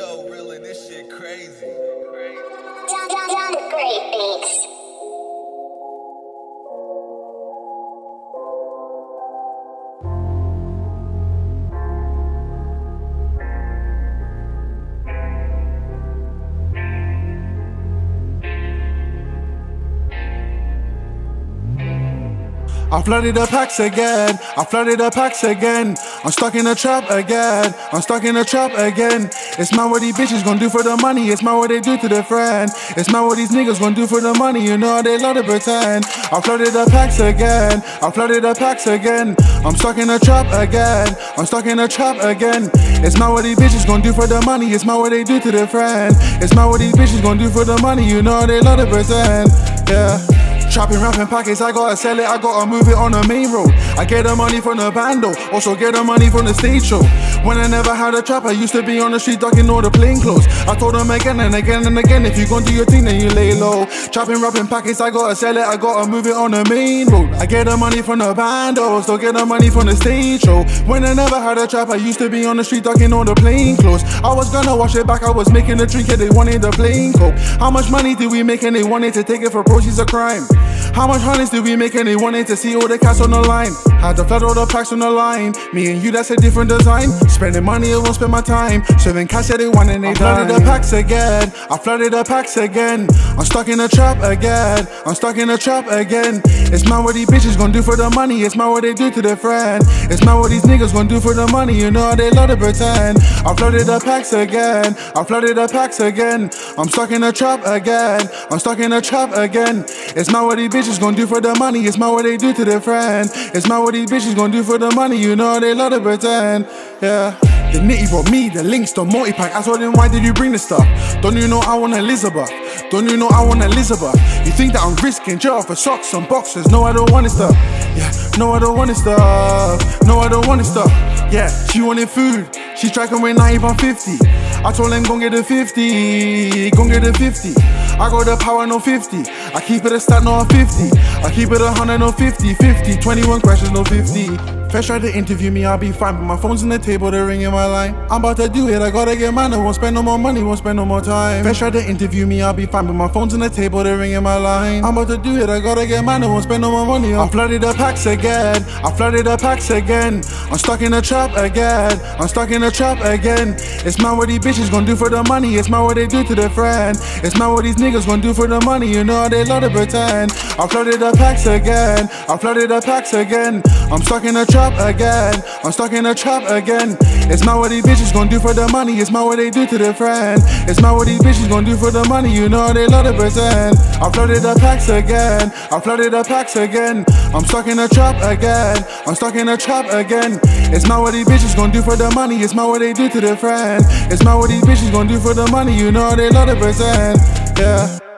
Yo, really, this shit crazy. John, I flooded the packs again. I flooded the packs again. I'm stuck in a trap again. I'm stuck in a trap again. It's not what these bitches gonna do for the money. It's not what they do to their friend. It's not what these niggas gonna do for the money. You know they love to pretend. I flooded the packs again. I flooded the packs again. I'm stuck in a trap again. I'm stuck in a trap again. It's not what these bitches gonna do for the money. It's not what they do to their friend. It's not what these bitches gonna do for the money. You know they love to pretend. Yeah. Trapping, rapping packets, I gotta sell it, I gotta move it on the main road. I get the money from the bando, also get the money from the stage show. When I never had a trap, I used to be on the street ducking all the plain clothes. I told them again and again and again, if you gon' do your thing, then you lay low. Trapping, rapping packets, I gotta sell it, I gotta move it on the main road. I get the money from the bando, still get the money from the stage show. When I never had a trap, I used to be on the street ducking all the plain clothes. I was gonna wash it back, I was making a drink, and they wanted the plain coke. How much money did we make and they wanted to take it for proceeds of crime? How much honeys did we make and they wanted to see all the cash on the line? Had to flood all the packs on the line. Me and you, that's a different design. Spending money, I won't spend my time. Serving cash, yeah, they want and they I flooded the packs again. I flooded the packs again. I'm stuck in a trap again. I'm stuck in a trap again. It's not what these bitches gonna do for the money. It's not what they do to their friend. It's not what these niggas gonna do for the money. You know how they love to pretend. I flooded the packs again. I flooded the packs again. I'm stuck in a trap again. I'm stuck in a trap again. It's not what these bitches gonna do for the money. It's not what they do to their friend. It's not what these bitches gonna do for the money. You know they love to pretend. Yeah. The nitty brought me the links, the multi pack. I told him, why did you bring the stuff? Don't you know I want Elizabeth? Don't you know I want Elizabeth? You think that I'm risking jail for socks and boxes? No, I don't want it stuff. Yeah, no, I don't want it stuff. No, I don't want it stuff. Yeah, she wanted food. She to win 90 pound 50. I told him, gon' get the 50. Gon' get the 50. I got the power, no 50. I keep it a stat, no 50. I keep it a 100, no 50. 50. 21 questions, no 50. First try to interview me, I'll be fine. But my phone's on the table, they're ringing my line. I'm about to do it, I gotta get mine. I won't spend no more money, won't spend no more time. First try to interview me, I'll be fine. But my phone's on the table, they're ringing my line. I'm about to do it, I gotta get mine. I won't spend no more money. I'm flooded the packs again. I flooded the packs again. I'm stuck in a trap again. I'm stuck in a trap again. It's not what these bitches gonna do for the money. It's not what they do to their friend. It's not what these niggas gonna do for the money. You know they love to pretend. I flooded the packs again. I flooded the packs again. I'm stuck in a trap again. I'm stuck in a trap again. It's not what these bitches gonna do for the money. It's not what they do to their friend. It's not what these bitches gonna do for the money. You know they love to pretend. I flooded the packs again. I flooded the packs again. I'm stuck in a trap again. I'm stuck in a trap again. It's not what these bitches gonna do for the money. It's not what they do to their friend. It's not what these bitches gonna do for the money. You know they love to pretend. Yeah.